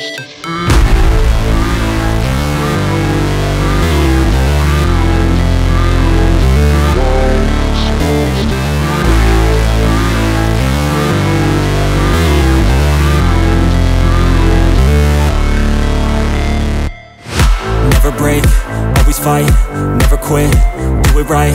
Never break, always fight, never quit, do it right,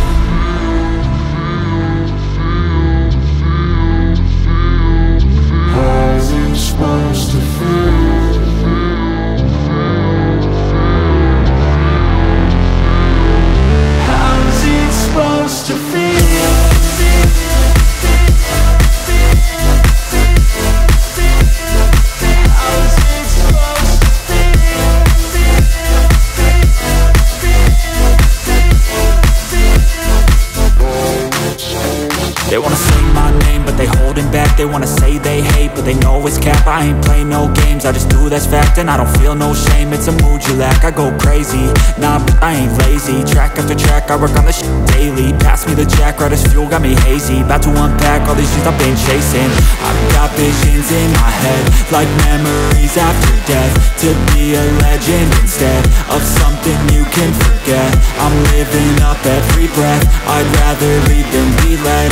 They wanna say my name, but they holding back. They wanna say they hate, but they know it's cap. I ain't play no games, I just do that's fact And I don't feel no shame, it's a mood you lack. I go crazy, nah, but I ain't lazy. Track after track, I work on this shit daily. Pass me the jack, right as fuel, got me hazy. About to unpack all these things I've been chasing. I've got visions in my head Like memories after death. To be a legend instead Of something you can forget. I'm living up every breath. I'd rather lead than be led